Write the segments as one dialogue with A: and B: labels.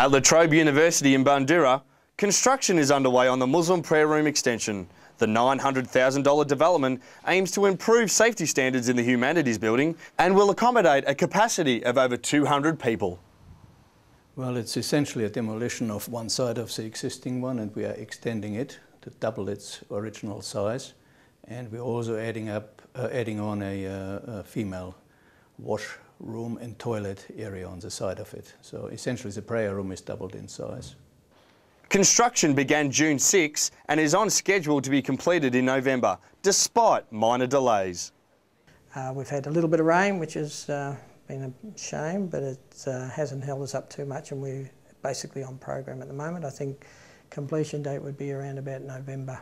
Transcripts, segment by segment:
A: At La Trobe University in Bundoora, construction is underway on the Muslim prayer room extension. The $900,000 development aims to improve safety standards in the humanities building and will accommodate a capacity of over 200 people.
B: Well, it's essentially a demolition of one side of the existing one and we are extending it to double its original size. And we're also adding, up, uh, adding on a, uh, a female wash room and toilet area on the side of it. So essentially the prayer room is doubled in size.
A: Construction began June 6 and is on schedule to be completed in November, despite minor delays.
C: Uh, we've had a little bit of rain, which has uh, been a shame, but it uh, hasn't held us up too much and we're basically on program at the moment. I think completion date would be around about November.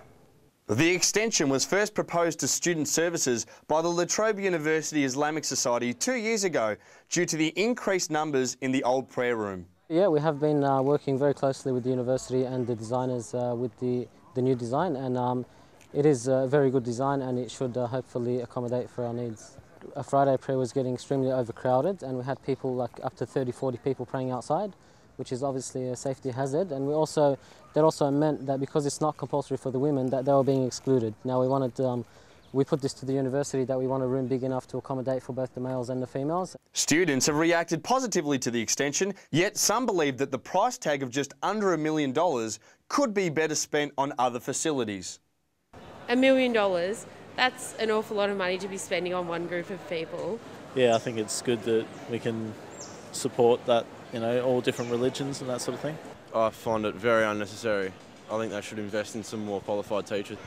A: The extension was first proposed to student services by the La Trobe University Islamic Society two years ago due to the increased numbers in the old prayer room.
D: Yeah, we have been uh, working very closely with the university and the designers uh, with the, the new design and um, it is a very good design and it should uh, hopefully accommodate for our needs. A Friday prayer was getting extremely overcrowded and we had people like up to 30, 40 people praying outside which is obviously a safety hazard. And we also, that also meant that because it's not compulsory for the women, that they were being excluded. Now we wanted, um, we put this to the university that we want a room big enough to accommodate for both the males and the females.
A: Students have reacted positively to the extension, yet some believe that the price tag of just under a million dollars could be better spent on other facilities.
E: A million dollars, that's an awful lot of money to be spending on one group of people.
F: Yeah, I think it's good that we can support that you know, all different religions and that sort of thing?
G: I find it very unnecessary. I think they should invest in some more qualified teachers.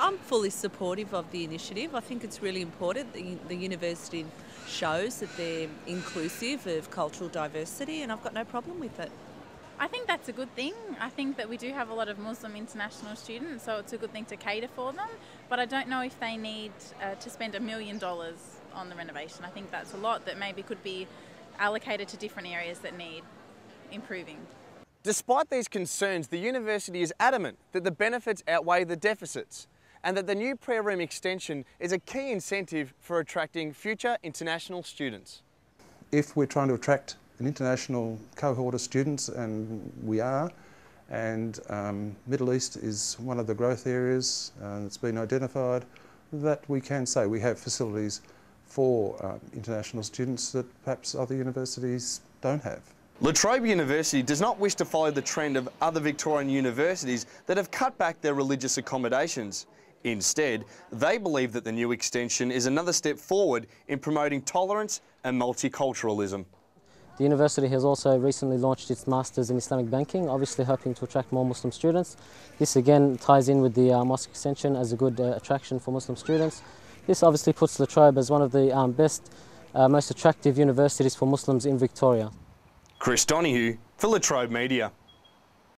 H: I'm fully supportive of the initiative. I think it's really important that the university shows that they're inclusive of cultural diversity, and I've got no problem with it.
I: I think that's a good thing. I think that we do have a lot of Muslim international students, so it's a good thing to cater for them. But I don't know if they need uh, to spend a million dollars on the renovation. I think that's a lot that maybe could be allocated to different areas that need improving.
A: Despite these concerns, the university is adamant that the benefits outweigh the deficits and that the new prayer room extension is a key incentive for attracting future international students.
J: If we're trying to attract an international cohort of students, and we are, and um, Middle East is one of the growth areas uh, that's been identified, that we can say we have facilities for uh, international students that perhaps other universities don't have.
A: La Trobe University does not wish to follow the trend of other Victorian universities that have cut back their religious accommodations. Instead, they believe that the new extension is another step forward in promoting tolerance and multiculturalism.
D: The university has also recently launched its Masters in Islamic Banking, obviously hoping to attract more Muslim students. This again ties in with the uh, mosque extension as a good uh, attraction for Muslim students. This obviously puts La Trobe as one of the um, best, uh, most attractive universities for Muslims in Victoria.
A: Chris Donohue for La Trobe Media.